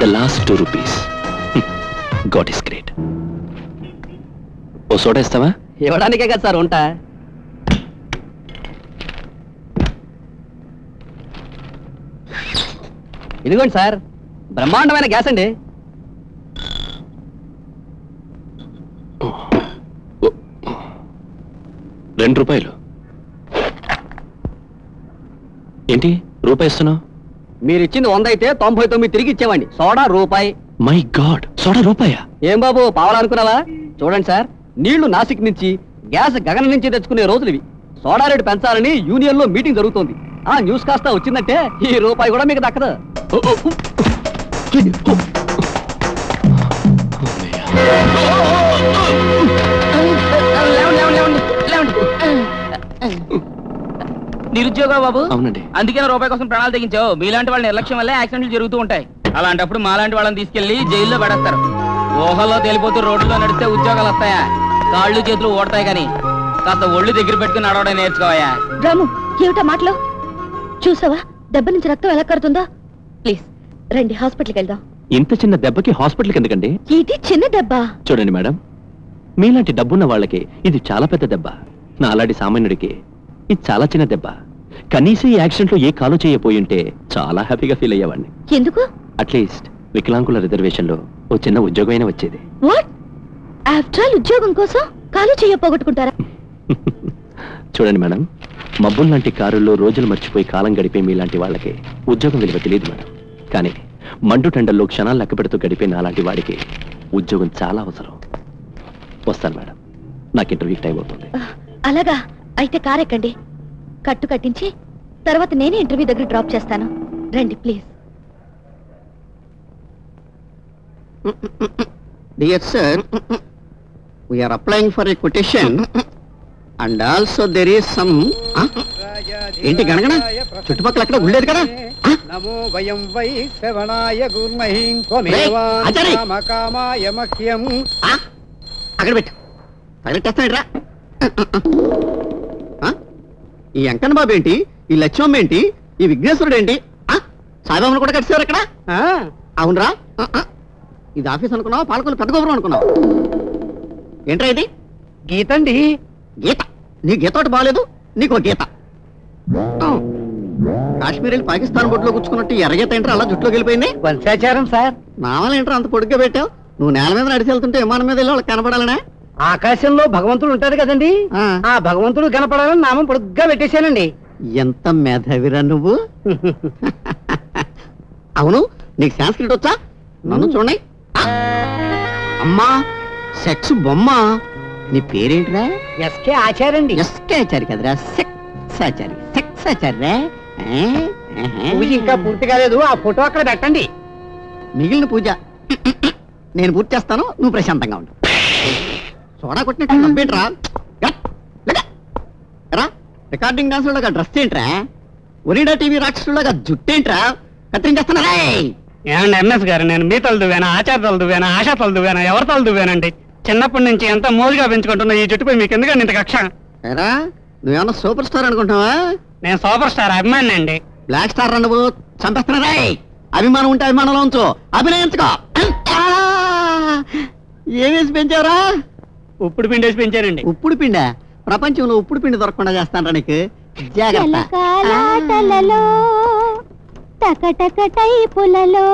The last two rupees God is great oh soda ఇస్తావా? ఇవ్వడానికే కదా సార్ ఉంటా. ఇదిగోండి సార్ బ్రహ్మాండమైన గ్యాస్ అండి. రెండు రూపాయలు. ఏంటి? రూపాయి ఇస్తున్నావు? మీరు ఇచ్చింది వంద అయితే తొంభై తొమ్మిది తిరిగి ఇచ్చేవండి సోడా రూపాయి మై గాడ్ సోడా రూపాయా ఏం బాబు పావాలనుకున్నావా చూడండి సార్ నీళ్ళు నాసిక్ నుంచి గ్యాస్ గగనం నుంచి తెచ్చుకునే రోజులు ఇవి సోడా రేటు పెంచాలని యూనియన్లో మీటింగ్ జరుగుతోంది ఆ న్యూస్ కాస్త వచ్చిందంటే ఈ రూపాయి కూడా మీకు దక్కదు లేవండి, నిరుద్యోగ బాబు? అవునండి. అందుకే నా రూపాయి కోసం ప్రాణాలు తెగించావు? మీలాంటి వాళ్ళ నిర్లక్ష్యం వల్లే యాక్సిడెంట్లు జరుగుతూ ఉంటాయి. అలాంటప్పుడు మాలాంటి వాళ్ళని తీసుకెళ్ళి జైల్లో పడేస్తారు. ఊహల్లో తేలిపోతూ రోడ్లలో నడిస్తే ఉద్యోగాలు వస్తాయా? కాళ్ళు చేతులు ఓడతాయి కానీ కాస్త ఒళ్ళు దగ్గర పెట్టుకుని నడవడం నేర్చుకోవయా? రాము ఏమిటా మాటలు? చూసావా? దెబ్బ నుంచి రక్తం ఎలా కడుతుందా? ప్లీజ్ రండి హాస్పిటల్కి వెళ్దాం. ఇంత చిన్న దెబ్బకి హాస్పిటల్కి ఎందుకండి? ఇది చిన్న దెబ్బ. చూడండి మేడం మీలాంటి డబ్బున్న వాళ్ళకి ఇది చాలా పెద్ద దెబ్బ. నాలాంటి సామాన్యుడికి ఇది చాలా చిన్న దెబ్బ. కనీసం ఈ యాక్సిడెంట్లో ఏ కాలు చేయపోయి ఉంటే చాలా హ్యాపీగా ఫీల్ అయ్యేవాడిని. ఎందుకు? అట్లీస్ట్ వికలాంగుల రిజర్వేషన్లో ఓ చిన్న ఉద్యోగం అయినా వచ్చేది. వాట్? ఆఫ్టర్ ఆల్ ఉద్యోగం కోసం కాలు చెయ్య పోగొట్టుకుంటారా చూడండి మేడం మబ్బుల్ లాంటి కారుల్లో రోజులు మర్చిపోయి కాలం గడిపే మీలాంటి వాళ్ళకి ఉద్యోగం విలువ తెలియదు మేడం. కానీ మండు టెండల్లో క్షణాలు లెక్క పెడుతూ గడిపే నాలాంటి వాడికి ఉద్యోగం చాలా అవసరం. వస్తాను మేడం. నాకు ఇంటర్వ్యూకి టైం అవుతుంది. అలాగా. అయితే కార్ ఎక్కండి కట్టు కట్టించి తర్వాత నేనే ఇంటర్వ్యూ దగ్గర డ్రాప్ చేస్తాను రండి please Dear sir, we are applying for a quotation and also there is some... ఆ? ఏంటి గణగణ చుట్టుపక్కల ఎక్కడ గుళ్ళేది కదా? నమో వయం వై శ్రవణాయ గుర్మహీం ఆచారి! కామాయ మహ్యం? అక్కడ పెట్టు తగలెట్టేస్తాడు రా ఈ వెంకన్న బాబు ఏంటి? ఈ లక్ష్మమ్మ ఏంటి? ఈ విఘ్నేశ్వరుడు ఏంటి? సాయిబాబును కూడా కట్టారు ఇక్కడ? అవునరా. ఇది ఆఫీస్ అనుకున్నావా? పాలకొల్లు పెద్ద గోపురం అనుకున్నావు? ఏంట్రా ఇది? గీతండి. గీత. నీ గీత ఒకటి బాగాలేదు నీకు ఒక గీత. కాశ్మీర్ వెళ్ళి పాకిస్తాన్ బొట్టులో కూర్చుకున్నట్టు ఎర్రగీత ఏంట్రా? అలా జుట్టులోకి వెళ్ళిపోయింది? వంశాచారం సార్. నావల్ ఏంట్రా అంత పొడుగ్గా పెట్టావు? నువ్వు నేల మీద నడిచి వెళ్తుంటే విమానం మీద వెళ్ళి వాళ్ళకి కనపడాలనే ఆకాశంలో భగవంతుడు ఉంటాడు కదండి? ఆ. భగవంతుడు కనపడాలని నామం పొడుగ్గా పెట్టేశానండి. ఎంత మేధావిరా నువ్వు? అవును నీకు సాంస్క్రిట్ వచ్చా? నన్ను చూడండి. అమ్మా సెక్స్ బొమ్మ. నీ పేరేంటిరా? ఎస్కే ఆచారండి ఎస్కే ఆచారి కదరా? సెక్స్ ఆచారి సెక్స్ ఆచారి రా ఆ? ఆహా. పూజ ఇంకా పూర్తి కాలేదు. ఆ ఫోటో అక్కడ పెట్టండి. మిగిలిన పూజ. నేను పూర్తి చేస్తాను. నువ్వు ప్రశాంతంగా ఉండు. సోడా కొట్టినట్టు నవ్వేంట్రా? రికార్డింగ్ డాన్స్ లాగా డ్రెస్ ఏంట్రా? ఒరిడా టీవీ రాక్షసులాగా జుట్టేంట్రా? కత్తిరించేస్తున్నారా ఏమండి ఎంఎస్ గారు నేను మీ తల దువ్వానా ఆచార తల దువ్వానా ఆశా తల దువ్వానా ఎవరి తల దువ్వానండి? చిన్నప్పటి నుంచి ఎంత మోజుగా పెంచుకుంటున్నా ఈ జుట్టుపై మీకు ఎందుకండి ఇంత కక్ష? ఏరా నువ్వేమన్నా సూపర్ స్టార్ అనుకుంటున్నావా? నేను సూపర్ స్టార్ అభిమాని అండి. బ్లాక్ స్టార్ రా నువ్వు చంపేస్తున్నారా అభిమానం ఉంటే అభిమానంలో ఉంచు. అభినయించుకో! ఏమేసి పెంచావురా? ఉప్పుడు పిండేసి పెంచారండి ఉప్పుడు పిండ? ప్రపంచంలో ఉప్పుడు పిండి దొరకకుండా చేస్తానరా నీకు? జాగ్రత్త. చిలకలాటలలో టకటక టైపులలో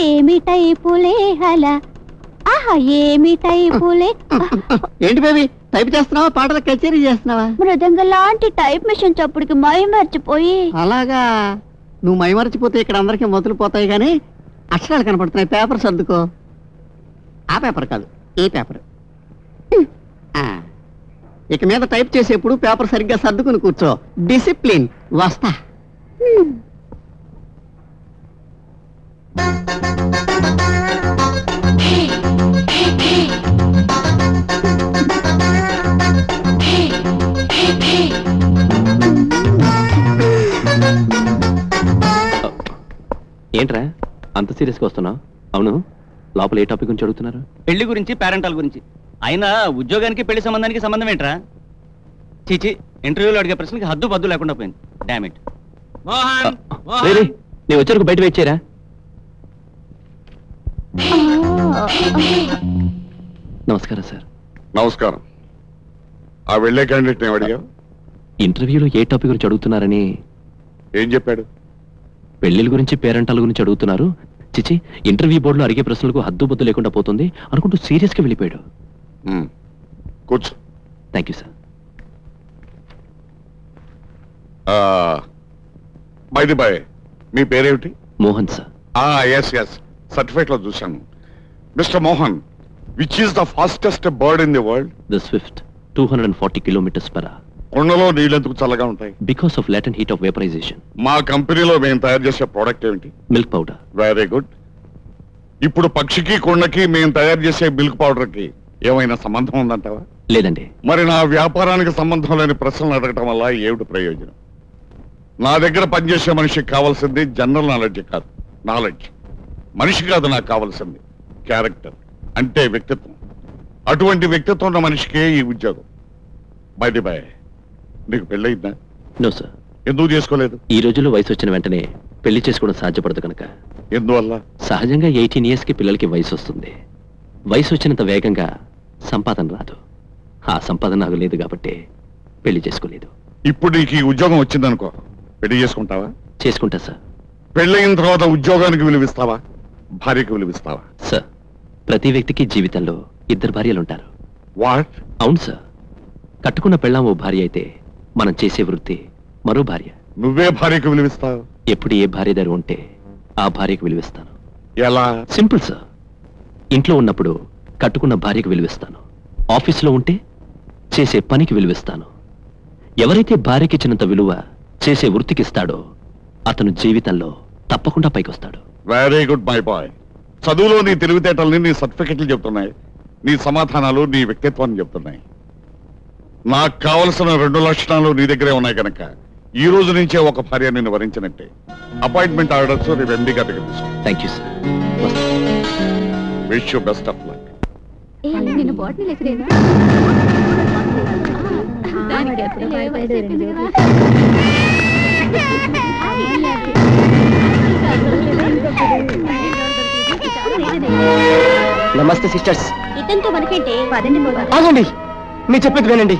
ఏమి టైపులే హల? ఆహా ఏమి టైపులే ఏంటి బేబీ? టైప్ చేస్తున్నావా? పాటలు కచేరీ చేస్తున్నావా? మృదంగ లాంటి టైప్ మిషన్ చప్పుడుకి మై మర్చిపోయి అలాగా? నువ్వు మైమరచిపోతే ఇక్కడ అందరికీ మొదలు పోతాయి కానీ అక్షరాలు కనపడుతున్నాయి. పేపర్ సర్దుకో. ఆ పేపర్ కాదు ఈ పేపర్. ఇక మీద టైప్ చేసేప్పుడు పేపర్ సరిగ్గా సర్దుకుని కూర్చో. డిసిప్లిన్. వస్తా. ఏంట్రా? అంత సీరియస్గా వస్తున్నావు? అవును? లోపల ఏ టాపిక్ గురించి అడుగుతున్నారు? పెళ్ళి గురించి పేరెంటాల గురించి. అయినా ఉద్యోగానికి పెళ్ళి సంబంధానికి సంబంధం ఏంట్రా? చీచి ఇంటర్వ్యూలో అడిగే ప్రశ్నకి హద్దు పద్దు లేకుండా పోయింది. డామిట్ నేను వచ్చరకు బయట వచ్చారా నమస్కారం సార్. నమస్కారం. ఆ వెళ్ళే క్యాండిడేట్ నేను అడిగా ఇంటర్వ్యూలో ఏ టాపిక్ గురించి అడుగుతున్నారని? ఏం చెప్పాడు? పెళ్ళిళ్ళ గురించి పేరెంటాల గురించి అడుగుతున్నారు. చిచి ఇంటర్వ్యూ బోర్డులో అడిగే ప్రశ్నలకు హద్దు బొద్దు లేకుండా పోతుంది. అనుకుంటూ సీరియస్గా వెళ్ళిపోయాడు. కూర్చో. Thank you sir by the boy మీ పేరేమిటి? మోహన్ సార్ ఎస్ ఎస్ సర్టిఫికేట్లో చూశాను. Mister Mohan which is the fastest bird in the world the swift two hundred and forty kilometres per కొండలో నీళ్ళెందుకు చల్లగా ఉంటాయి? Because of latent heat of vaporisation మా కంపెనీలో మేము తయారు చేసే ప్రోడక్ట్ ఏమిటి? మిల్క్ పౌడర్ వెరీ గుడ్ ఇప్పుడు పక్షికి కొండకి మేము తయారు చేసే మిల్క్ పౌడర్కి ఏమైనా సంబంధం ఉందంటావా? లేదండి. మరి నా వ్యాపారానికి సంబంధం లేని ప్రశ్నలు అడగటం వల్ల ఏమిటి ప్రయోజనం? నా దగ్గర పనిచేసే మనిషికి కావాల్సింది జనరల్ నాలెడ్జ్ కాదు. నాలెడ్జ్. మనిషి కాదు నాకు కావాల్సింది. క్యారెక్టర్. అంటే వ్యక్తిత్వం. అటువంటి వ్యక్తిత్వం ఉన్న మనిషికే ఈ ఉద్యోగం. బయటి బాయ్ నీకు పెళ్ళయిందా? నో సార్ ఎందుకు చేసుకోలేదు? ఈ రోజుల్లో వయసు వచ్చిన వెంటనే పెళ్ళి చేసుకోవడం సాధ్యపడదు కనుక. ఎందువల్ల? సహజంగా ఎయిటీన్ ఇయర్స్కి పిల్లలకి వయసు వస్తుంది. వయసు వచ్చినంత వేగంగా సంపాదన రాదు. ఆ సంపాదన నాకు లేదు కాబట్టి పెళ్ళి చేసుకోలేదు. ఇప్పుడు నీకు ఈ ఉద్యోగం వచ్చిందనుకో పెళ్ళి చేసుకుంటావా? చేసుకుంటా సార్. పెళ్ళయిన తర్వాత ఉద్యోగానికి విలువిస్తావా? భార్యకి విలువిస్తావా? సార్ ప్రతి వ్యక్తికి జీవితంలో ఇద్దరు భార్యలు ఉంటారు వాట్? అవును సార్. కట్టుకున్న పెళ్ళాం ఓ భార్య అయితే మనం చేసే వృత్తి మరో భార్య. నువ్వే భార్యకి విలువిస్తావు? ఎప్పుడు ఏ భార్య దగ్గర ఉంటే ఆ భార్యకు విలువిస్తాను. ఎలా? Simple sir. ఇంట్లో ఉన్నప్పుడు కట్టుకున్న భార్యకు విలువిస్తాను. ఆఫీసులో ఉంటే చేసే పనికి విలువిస్తాను. ఎవరైతే భార్యకి ఇచ్చినంత విలువ చేసే వృత్తికి ఇస్తాడో అతను జీవితంలో తప్పకుండా పైకొస్తాడు. వెరీ గుడ్ మై బాయ్ చదువులో నీ తెలివితేటల్ని నీ సర్టిఫికెట్లు చెప్తున్నాయి. నీ సమాధానాలు నీ వ్యక్తిత్వాన్ని చెప్తున్నాయి. నాకు కావలసిన రెండు లక్షణాలు నీ దగ్గరే ఉన్నాయి కనుక ఈ రోజు నుంచే ఒక భార్య నిన్ను వరించినట్టే. అపాయింట్మెంట్ ఆర్డర్స్ రేపు ఎండి గారికి thank you sir wish you best of luck నేను బాటిల్ ఎక్కడేనా నమస్తే సిస్టర్స్. ఇతనితో మనకేంటి? పదండి పోదాం. ఆగండి. మీరు చెప్పేది వినండి.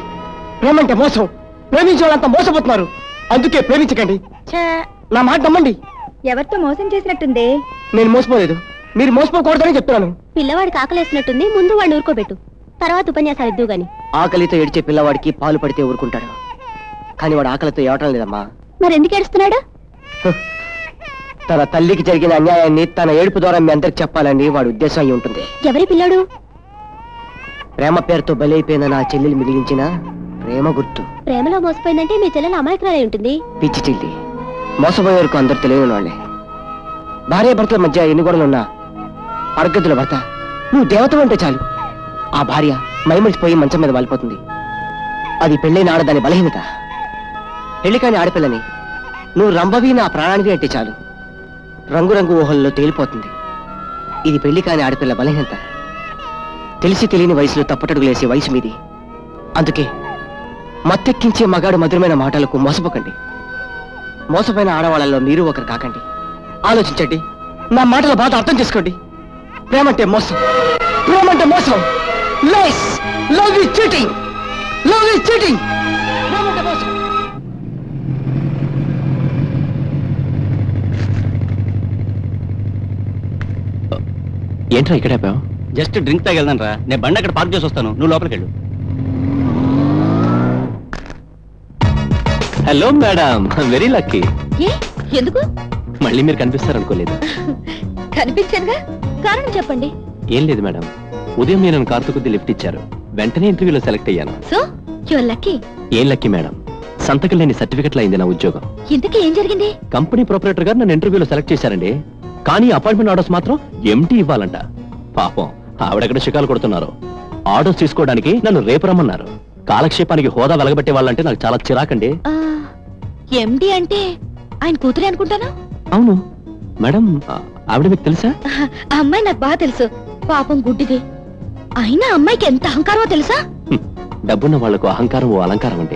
ప్రేమంటే మోసం. ప్రేమించే వాళ్ళంతా మోసపోతున్నారు. అందుకే ప్రేమించకండి. నా మాట నమ్మండి. ఎవరితో మోసం చేసినట్టుంది? నేను మోసపోలేదు. మీరు మోసపోకూడదని చెప్తున్నాను. పిల్లవాడికి ఆకలేసినట్టుంది ముందు వాడిని ఊరుకోబెట్టు. తర్వాత ఉపన్యాసాలు ఇద్దు గాని. ఆకలితో ఏడిచే పిల్లవాడికి పాలు పడితే ఊరుకుంటాడు. కానీ వాడు ఆకలితో ఏవటం లేదమ్మా. మరి ఎందుకు ఏడుస్తున్నాడు. తన తల్లికి జరిగిన అన్యాయాన్ని తన ఏడుపు ద్వారా మీ అందరికి చెప్పాలని వాడి ఉద్దేశం అయి ఉంటుంది. ఎవరి పిల్లాడు? ప్రేమ పేరుతో బలైపోయిన నా చెల్లెలు మిగిలించిన ప్రేమ గుర్తు. ప్రేమలో మోసపోయిందంటే మీ చెల్లెలు అమాయకురాలై ఉంటుంది. పిచ్చి చెల్లి మోసపోయే వరకు అందరు తెలియని వాళ్ళే. భార్య భర్తల మధ్య ఎన్ని గొడవలున్నా అరగద్దుల భర్త. నువ్వు దేవత అంటే చాలు. ఆ భార్య మైమరిచిపోయి మంచం మీద వాలిపోతుంది. అది పెళ్ళైన ఆడదాని బలహీనత. పెళ్ళి కాని ఆడపిల్లని. నువ్వు రంభవి నా ప్రాణానివి అంటే చాలు. రంగురంగు ఊహల్లో తేలిపోతుంది. ఇది పెళ్ళి కాని ఆడపిల్ల బలహీనత. తెలిసి తెలియని వయసులో తప్పటడుగులేసే వయసు మీది. అందుకే మత్తెక్కించే మగాడు మధురమైన మాటలకు మోసపోకండి. మోసపోయిన ఆడవాళ్ళలో మీరు ఒకరు కాకండి. ఆలోచించండి. నా మాటల బాధ అర్థం చేసుకోండి. ప్రేమంటే మోసం. ప్రేమంటే మోసం. Lies love is cheating love is cheating ప్రేమంటే మోసం. ఏంట్రా ఇక్కడ ఆపావు? జస్ట్ డ్రింక్ తాగెళ్దాను రా. నేను బండి అక్కడ పార్క్ చేసి వస్తాను. నువ్వు లోపలికి వెళ్ళు. హలో మేడం వెరీ లక్కీ ఏ? ఎందుకు? మళ్ళీ మీరు కనిపిస్తారనుకోలేదు. కనిపించానుగా? కారణం చెప్పండి. ఏం లేదు మేడం. ఉదయం నేను కార్తు కొద్ది లిఫ్ట్ ఇచ్చారు. వెంటనే ఇంటర్వ్యూలో సెలెక్ట్ అయ్యాను. సో యువర్ లక్కీ ఏం లక్కీ మేడం? సంతకం లేని సర్టిఫికెట్లు అయింది నా ఉద్యోగం. ఇంతకీ ఏం జరిగింది? కంపెనీ ప్రొపరేటర్ గారు నన్ను ఇంటర్వ్యూలో సెలెక్ట్ చేశారండి. కానీ అపాయింట్మెంట్ ఆర్డర్స్ మాత్రం ఎంటీ ఇవ్వాలంట. పాపం ఆవిడెక్కడ శికాలు కొడుతున్నారు? ఆర్డర్స్ తీసుకోవడానికి నన్ను రేపు రమ్మన్నారు. కాలక్షేపానికి హోదా వెలగబెట్టే వాళ్ళంటే నాకు చాలా చిరాకండి. ఎండి అంటే ఆయన కూతురే అనుకుంటాను? అవును. మేడం ఆవిడ మీకు తెలుసా? ఆ అమ్మాయి నాకు బాగా తెలుసు. పాపం గుడ్డిది. అయినా అమ్మాయికి ఎంత అహంకారమో తెలుసా. డబ్బున్న వాళ్ళకు అహంకారం ఓ అలంకారం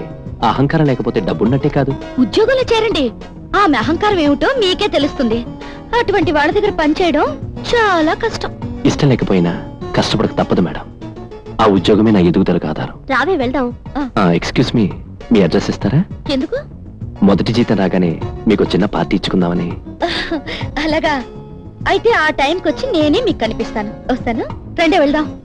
ఆ అహంకారం లేకపోతే డబ్బున్నట్టే కాదు. ఉద్యోగంలో చేరండి. ఆమె అహంకారం ఏమిటో మీకే తెలుస్తుంది. అటువంటి వాళ్ళ దగ్గర పనిచేయడం చాలా కష్టం. ఇష్టం లేకపోయినా కష్టపడక తప్పదు మేడం. ఆ ఉద్యోగమే నా ఎదుగుదలకు ఆధారం. రావే వెళ్దాం. ఎక్స్క్యూజ్ మీ మీ అడ్రస్ ఇస్తారా? ఎందుకు? మొదటి జీతం రాగానే మీకు చిన్న పార్టీ ఇచ్చుకుందామని. అలాగా. అయితే ఆ టైంకి వచ్చి నేనే మీకు కనిపిస్తాను. వస్తాను? రండి వెళ్దాం.